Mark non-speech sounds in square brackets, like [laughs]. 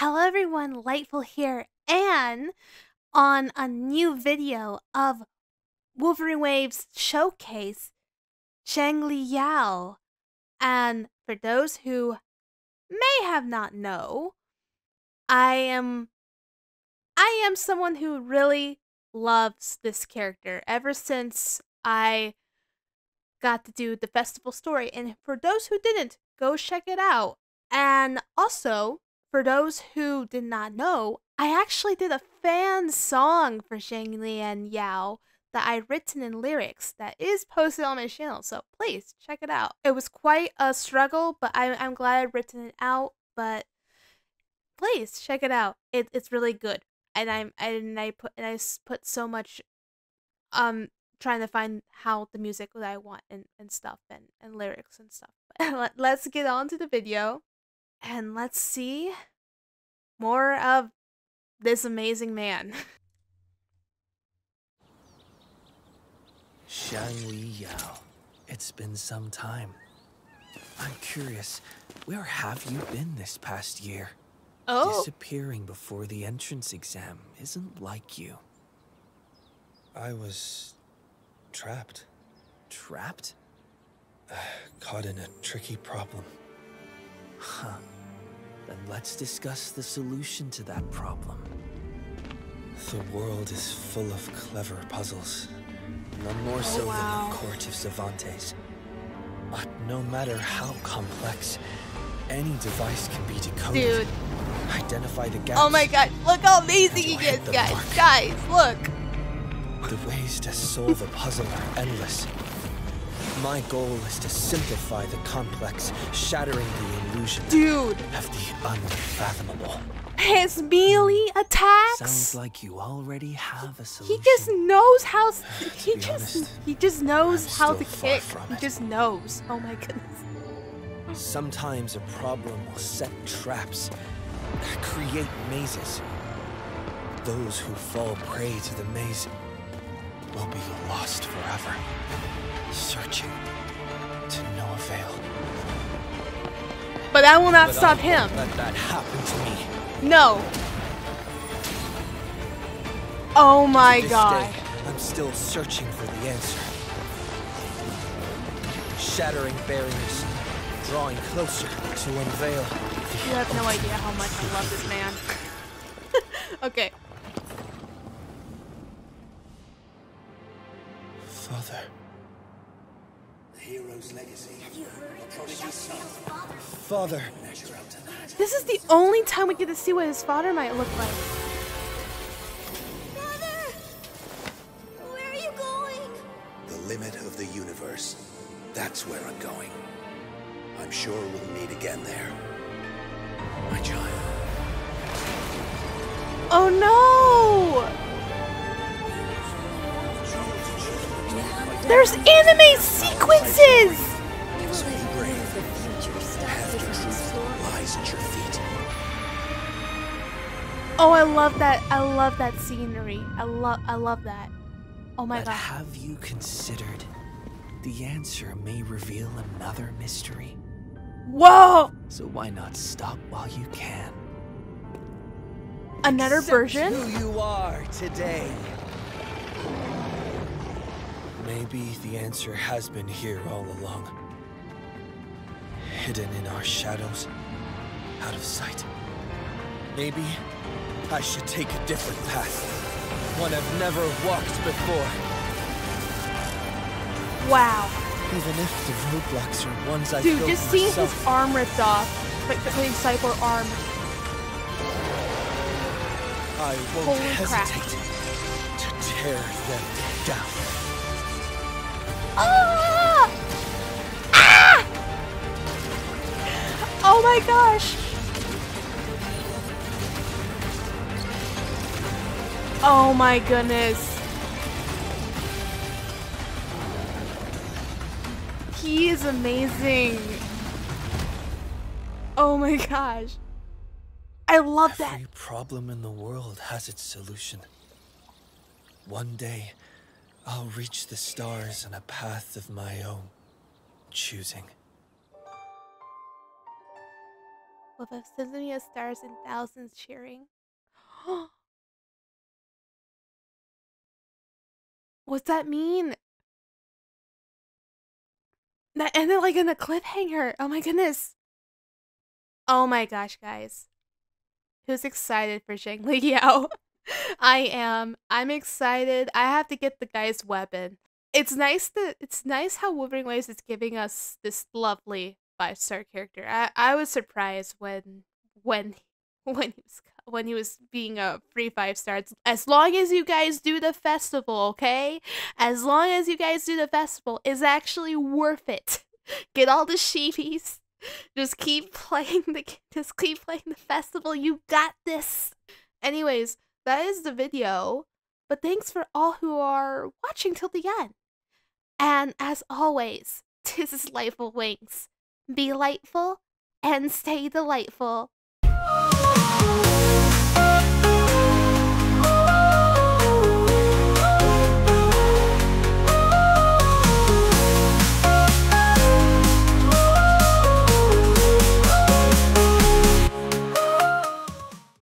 Hello everyone, Lightful here, and on a new video of Wuthering Waves showcase, Xiangli Yao. And for those who may have not know, I am I am someone who really loves this character ever since I got to do the festival story. And for those who didn't, go check it out. And also, for those who did not know, I actually did a fan song for Xiangli Yao that I written in lyrics that is posted on my channel. So please check it out. It was quite a struggle, but I, I'm glad I've written it out. But please check it out. It, it's really good. And I'm and I put and I put so much um trying to find how the music that I want and, and stuff and, and lyrics and stuff. [laughs] Let, let's get on to the video and let's see more of this amazing man. [laughs] Xiangli Yao. It's been some time. I'm curious, where have you been this past year? Oh. Disappearing before the entrance exam isn't like you. I was trapped. Trapped? [sighs] Caught in a tricky problem. Huh. Then let's discuss the solution to that problem. The world is full of clever puzzles. None more oh, so Oh, wow. than the court of Cervantes. But no matter how complex, any device can be decoded. Dude. Identify the gaps. Oh my god, look how amazing he is, guys. mark. Guys, look. The ways to solve a puzzle are endless. My goal is to simplify the complex, shattering the illusion Dude, of the unfathomable. his melee attacks. Sounds like you already have a solution. he just knows how [sighs] he just honest, he just knows how to kick. He it. just knows. Oh my goodness. Sometimes a problem will set traps, create mazes. Those who fall prey to the maze will be lost forever, searching to no avail. But I will not But stop I him. Let that happen to me. No. Oh my god. day, I'm still searching for the answer. Shattering barriers, drawing closer to unveil. You have no idea how much I love this man. [laughs] okay. Father. The hero's legacy. Father. This is the only time we get to see what his father might look like. Brother! Where are you going? The limit of the universe. That's where I'm going. I'm sure we'll meet again there. My child. Oh no! There's anime sequences! Oh, I love that. I love that scenery. I love I love that. Oh my but god. have you considered the answer may reveal another mystery? Whoa! So why not stop while you can? Another version? Who you are today. Maybe the answer has been here all along. Hidden in our shadows, out of sight. Maybe I should take a different path. One I've never walked before. Wow. Even if the roadblocks are ones I Dude, just seeing his arm ripped off. Like the like cyborg arm. I won't Holy crap. hesitate to tear them down. Ah! Ah! Oh my gosh. Oh my goodness. He is amazing. Oh my gosh. I love that. Every problem in the world has its solution. One day, I'll reach the stars on a path of my own choosing. with a symphony of stars and thousands cheering. [gasps] Oh, What's that mean? That ended like in a cliffhanger. Oh my goodness. Oh my gosh, guys. Who's excited for Xiangli [laughs] Yao? I am. I'm excited. I have to get the guy's weapon. It's nice that it's nice how Wuthering Waves is giving us this lovely five star character. I, I was surprised when when [laughs] when he was when he was being a free five stars. As long as you guys do the festival, okay? As long as you guys do the festival, is actually worth it. [laughs] Get all the sheepies. Just keep [laughs] playing the just keep playing the festival. You got this. Anyways, that is the video. But thanks for all who are watching till the end. And as always, this is Lightful Wings. Be lightful and stay delightful.